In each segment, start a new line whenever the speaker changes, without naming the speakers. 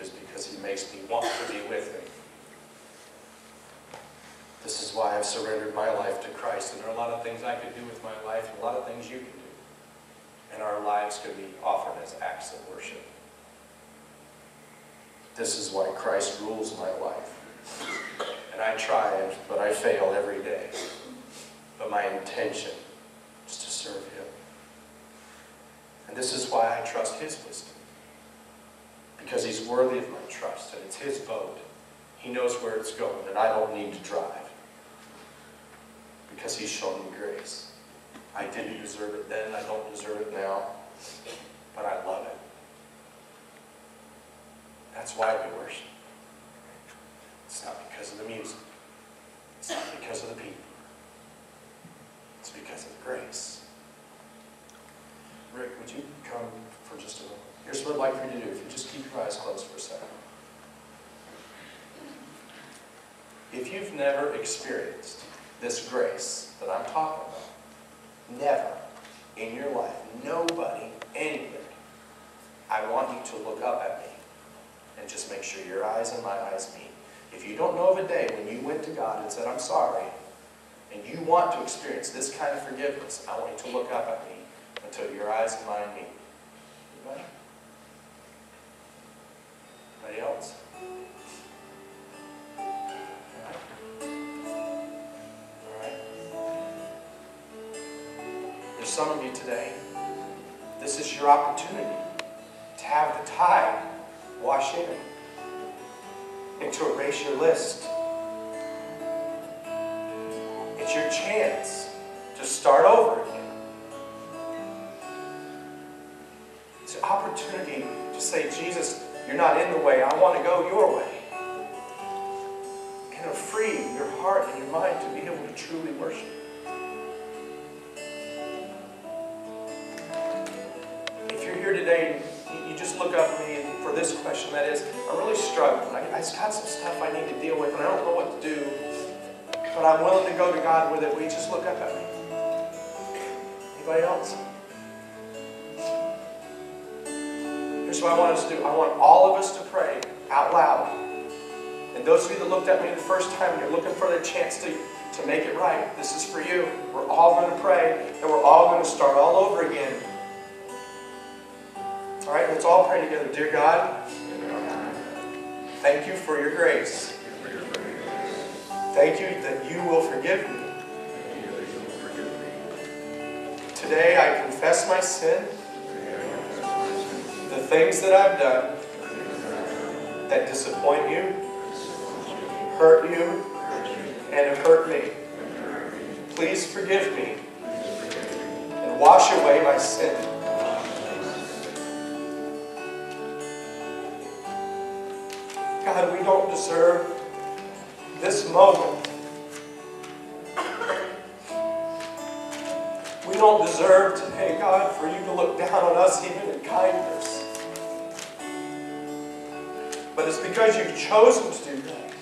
is because he makes me want to be with him. This is why I've surrendered my life to Christ. And there are a lot of things I could do with my life, and a lot of things you can do. And our lives could be offered as acts of worship. This is why Christ rules my life. And I try, but I fail every day. But my intention is to serve Him. And this is why I trust His wisdom. Because He's worthy of my trust, and it's His boat. He knows where it's going, and I don't need to drive. Because He's shown me grace. I didn't deserve it then, I don't deserve it now, but I love it. That's why we worship. It's not because of the music. It's not because of the people. It's because of the grace. Would you come for just a moment? Here's what I'd like for you to do. If you just keep your eyes closed for a second. If you've never experienced this grace that I'm talking about, never in your life, nobody, anywhere, I want you to look up at me and just make sure your eyes and my eyes meet. If you don't know of a day when you went to God and said, I'm sorry, and you want to experience this kind of forgiveness, I want you to look up at me until your eyes and mine meet. Anybody? Anybody else? Some of you today, this is your opportunity to have the tide wash in and to erase your list. It's your chance to start over say, Jesus, you're not in the way. I want to go your way. And free your heart and your mind to be able to truly worship. If you're here today, you just look up at me for this question. That is, I'm really struggling. I, I got some stuff I need to deal with, and I don't know what to do. But I'm willing to go to God with it. Will you just look up at me? Anybody else? Here's what I want us to do. I want all of us to pray out loud. And those of you that looked at me the first time and you're looking for the chance to, to make it right, this is for you. We're all going to pray, and we're all going to start all over again. All right, let's all pray together. Dear God, thank you for your grace. Thank you that you will forgive me. Today I confess my sin, the things that I've done that disappoint you, hurt you, and have hurt me. Please forgive me and wash away my sin. God, we don't deserve this moment. We don't deserve today, God, for you to look down on us even in kindness. It's because you've chosen to do that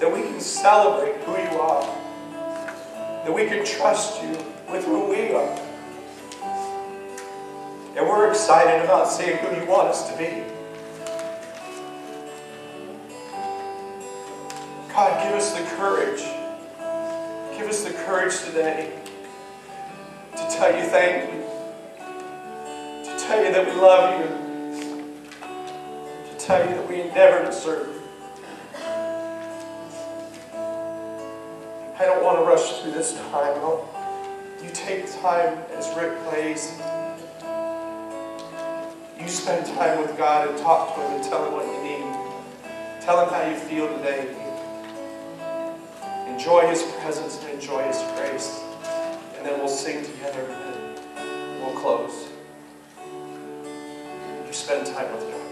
that we can celebrate who you are, that we can trust you with who we are. And we're excited about seeing who you want us to be. God, give us the courage. Give us the courage today to tell you thank you. To tell you that we love you. To tell you that we never deserve it. I don't want to rush through this time. You take time as Rick plays. You spend time with God and talk to Him and tell Him what you need. Tell Him how you feel today. Enjoy His presence and enjoy His grace. And then we'll sing together and we'll close. You spend time with God.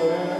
You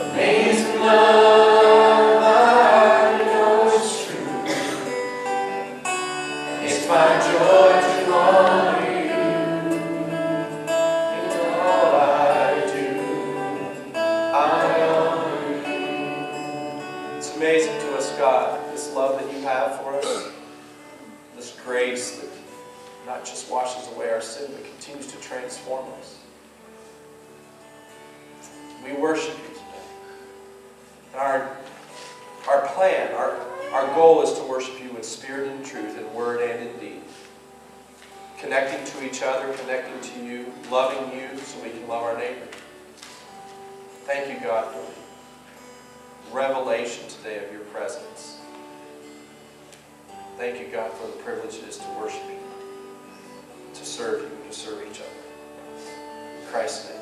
Amazing love, I know it's true. It's my joy to honor you all I do. I honor you. It's amazing to us, God, this love that you have for us, this grace that not just washes away our sin, but continues to transform us. We worship you today. And Our, our plan, our, our goal is to worship you in spirit and truth, in word and in deed. Connecting to each other, connecting to you, loving you so we can love our neighbor. Thank you, God, for the revelation today of your presence. Thank you, God, for the privilege it is to worship you, to serve you, and to serve each other. In Christ's name.